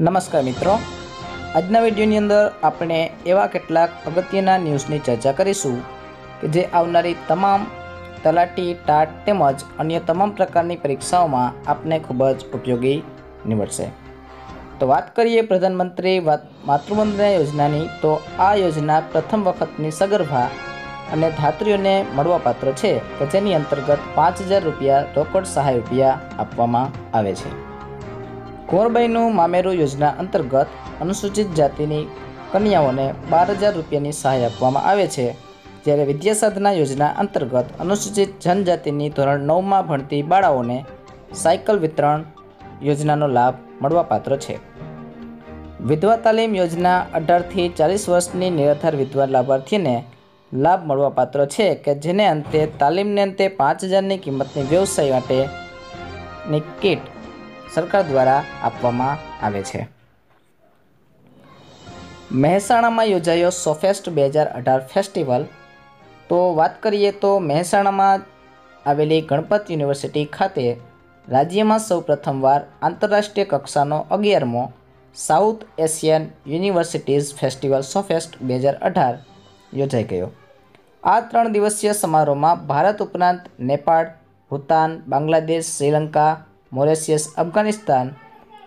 નમસ્કાર મિત્રો. આજના વિડીયોની અંદર આપણે એવા કેટલાક અગત્યના ન્યૂઝની ચર્ચા કરીશું કે જે આવનારી તમામ તલાટી ટાટ તેમજ અન્ય તમામ પ્રકારની પરીક્ષાઓમાં આપને ખૂબ જ ઉપયોગી નીવડશે. તો વાત કરીએ પ્રધાનમંત્રી માતૃવંદના યોજનાની, તો આ યોજના પ્રથમ વખતની સગર્ભા અને ધાત્રીઓને મળવાપાત્ર છે કે જેની અંતર્ગત પાંચ હજાર રૂપિયા રોકડ સહાય રૂપિયા આપવામાં આવે છે. કુંવરબાઈનું મામેરું યોજના અંતર્ગત અનુસૂચિત જાતિની કન્યાઓને બાર હજાર રૂપિયાની સહાય આપવામાં આવે છે. જ્યારે વિદ્યાસાધના યોજના અંતર્ગત અનુસૂચિત જનજાતિની ધોરણ નવમાં ભણતી બાળાઓને સાયકલ વિતરણ યોજનાનો લાભ મળવાપાત્ર છે. વિધવા તાલીમ યોજના અઢારથી ચાલીસ વર્ષની નિરાધાર વિધવા લાભાર્થીને લાભ મળવાપાત્ર છે કે જેને અંતે તાલીમને અંતે પાંચ હજારની કિંમતની વ્યવસાય માટેની કીટ સરકાર દ્વારા આપવામાં આવે છે. મહેસાણામાં યોજાયો સોફેસ્ટ બે હજાર અઢાર ફેસ્ટિવલ. તો વાત કરીએ તો મહેસાણામાં આવેલી ગણપત યુનિવર્સિટી ખાતે રાજ્યમાં સૌ પ્રથમવાર આંતરરાષ્ટ્રીય કક્ષાનો અગિયારમો સાઉથ એશિયન યુનિવર્સિટીઝ ફેસ્ટિવલ સોફેસ્ટ બે હજાર અઢાર યોજાઈ ગયો. આ ત્રણ દિવસીય સમારોહમાં ભારત ઉપરાંત નેપાળ, ભૂતાન, બાંગ્લાદેશ, શ્રીલંકા મોરેશિયસ અફઘાનિસ્તાન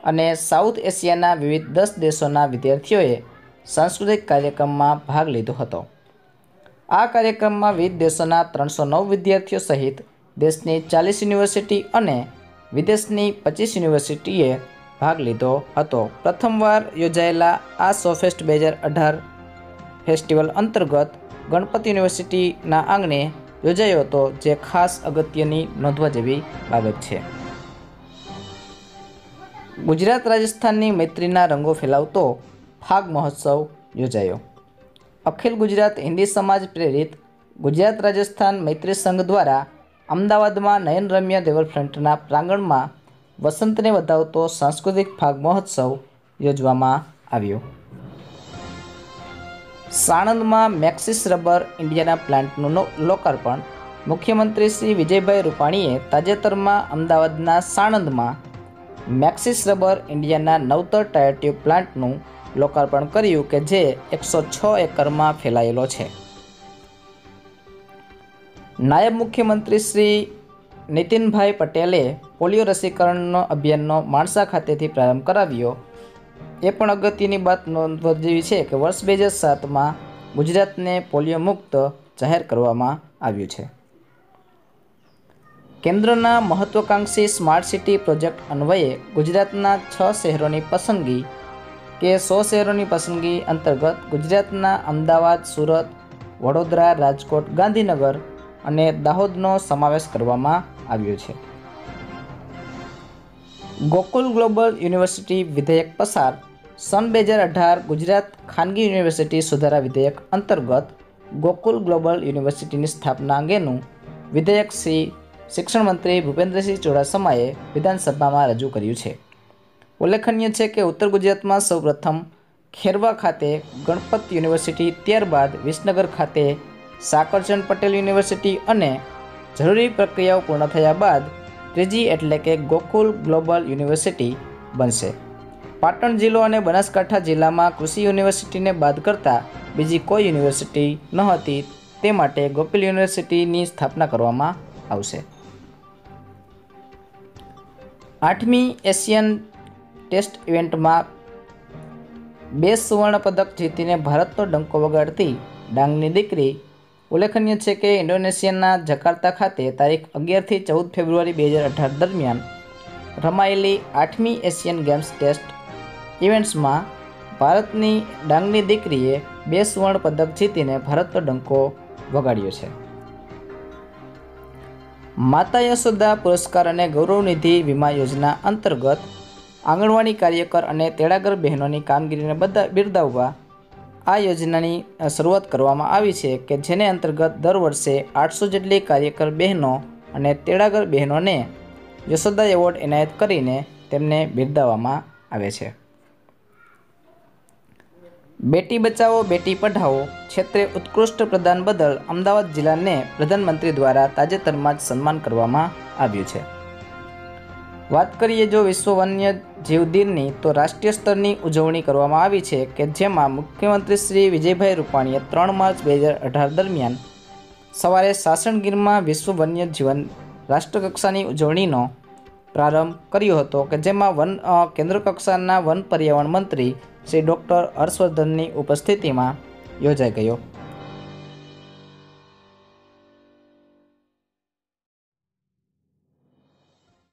અને સાઉથ એશિયાના વિવિધ દસ દેશોના વિદ્યાર્થીઓએ સાંસ્કૃતિક કાર્યક્રમમાં ભાગ લીધો હતો. આ કાર્યક્રમમાં વિવિધ દેશોના ત્રણસો નવ વિદ્યાર્થીઓ સહિત દેશની ચાલીસ યુનિવર્સિટી અને વિદેશની પચીસ યુનિવર્સિટીએ ભાગ લીધો હતો. પ્રથમવાર યોજાયેલા આ સોફેસ્ટ બે હજાર અઢાર ફેસ્ટિવલ અંતર્ગત ગણપતિ યુનિવર્સિટીના આંગણે યોજાયો હતો, જે ખાસ અગત્યની નોંધવા જેવી બાબત છે. ગુજરાત રાજસ્થાનની મૈત્રીના રંગો ફેલાવતો ફાગ મહોત્સવ યોજાયો. અખિલ ગુજરાત હિન્દી સમાજ પ્રેરિત ગુજરાત રાજસ્થાન મૈત્રી સંઘ દ્વારા અમદાવાદમાં નયનરમ્ય રિવરફ્રન્ટના પ્રાંગણમાં વસંતને વધાવતો સાંસ્કૃતિક ફાગ મહોત્સવ યોજવામાં આવ્યો. સાણંદમાં મેક્સિસ રબર ઇન્ડિયાના પ્લાન્ટનું લોકાર્પણ મુખ્યમંત્રી શ્રી વિજયભાઈ રૂપાણીએ તાજેતરમાં અમદાવાદના સાણંદમાં મેક્સિસ રબર ઇન્ડિયાના નવતર ટાયર ટ્યુબ પ્લાન્ટનું લોકાર્પણ કર્યું કે જે એકસો છ એકરમાં ફેલાયેલો છે. નાયબ મુખ્યમંત્રી શ્રી નીતિનભાઈ પટેલે પોલિયો રસીકરણનો અભિયાનનો માણસા ખાતેથી પ્રારંભ કરાવ્યો. એ પણ અગત્યની વાત નોંધવા જેવી છે કે વર્ષ બે હજાર સાતમાં ગુજરાતને પોલિયો મુક્ત જાહેર કરવામાં આવ્યું છે. કેન્દ્રના મહત્વાકાંક્ષી સ્માર્ટ સિટી પ્રોજેક્ટ અન્વયે ગુજરાતના છ શહેરોની પસંદગી કે સો શહેરોની પસંદગી અંતર્ગત ગુજરાતના અમદાવાદ, સુરત, વડોદરા, રાજકોટ, ગાંધીનગર અને દાહોદનો સમાવેશ કરવામાં આવ્યો છે. ગોકુલ ગ્લોબલ યુનિવર્સિટી વિધેયક પસાર સન બે હજાર અઢાર ગુજરાત ખાનગી યુનિવર્સિટી સુધારા વિધેયક અંતર્ગત ગોકુલ ગ્લોબલ યુનિવર્સિટીની સ્થાપના અંગેનું વિધેયક શ્રી શિક્ષણ મંત્રી ભૂપેન્દ્રસિંહ ચુડાસમાએ વિધાનસભામાં રજૂ કર્યું છે. ઉલ્લેખનીય છે કે ઉત્તર ગુજરાતમાં સૌપ્રથમ ખેરવા ખાતે ગણપત યુનિવર્સિટી, ત્યારબાદ વિસનગર ખાતે સાકરચંદ પટેલ યુનિવર્સિટી અને જરૂરી પ્રક્રિયાઓ પૂર્ણ થયા બાદ ત્રીજી એટલે કે ગોકુલ ગ્લોબલ યુનિવર્સિટી બનશે. પાટણ જિલ્લો અને બનાસકાંઠા જિલ્લામાં કૃષિ યુનિવર્સિટીને બાદ કરતાં બીજી કોઈ યુનિવર્સિટી ન હતી, તે માટે ગોકુલ યુનિવર્સિટીની સ્થાપના કરવામાં આવશે. આઠમી એશિયન ટેસ્ટ ઇવેન્ટમાં બે સુવર્ણ પદક જીતીને ભારતનો ડંકો વગાડતી ડાંગની દીકરી. ઉલ્લેખનીય છે કે ઇન્ડોનેશિયાના જકાર્તા ખાતે તારીખ અગિયારથી ચૌદ ફેબ્રુઆરી બે હજાર અઢાર દરમિયાન રમાયેલી આઠમી એશિયન ગેમ્સ ટેસ્ટ ઇવેન્ટ્સમાં ભારતની ડાંગની દીકરીએ બે સુવર્ણ પદક જીતીને ભારતનો ડંકો વગાડ્યો છે. માતા યશોદા પુરસ્કાર અને ગૌરવનિધિ વીમા યોજના અંતર્ગત આંગણવાડી કાર્યકર અને તેડાગર બહેનોની કામગીરીને બધા બિરદાવવા આ યોજનાની શરૂઆત કરવામાં આવી છે કે જેને અંતર્ગત દર વર્ષે આઠસો જેટલી કાર્યકર બહેનો અને તેડાગર બહેનોને યશોદા એવોર્ડ એનાયત કરીને તેમને બિરદાવવામાં આવે છે. બેટી બચાવો, બેટી પઢાઓ ક્ષેત્રે ઉત્કૃષ્ટ પ્રદાન બદલ અમદાવાદ જિલ્લાને પ્રધાનમંત્રી દ્વારા તાજેતરમાં જ સન્માન કરવામાં આવ્યું છે. વાત કરીએ જો વિશ્વ વન્ય જીવ દિનની, તો રાષ્ટ્રીય સ્તરની ઉજવણી કરવામાં આવી છે કે જેમાં મુખ્યમંત્રી શ્રી વિજયભાઈ રૂપાણીએ ત્રણ માર્ચ બે હજાર અઢાર દરમિયાન સવારે સાસણગીરમાં વિશ્વ વન્ય જીવન રાષ્ટ્રકક્ષાની ઉજવણીનો પ્રારંભ કર્યો હતો કે જેમાં વન કેન્દ્ર કક્ષાના વન પર્યાવરણ મંત્રી શ્રી ડૉક્ટર હર્ષવર્ધનની ઉપસ્થિતિમાં યોજાઈ ગયો.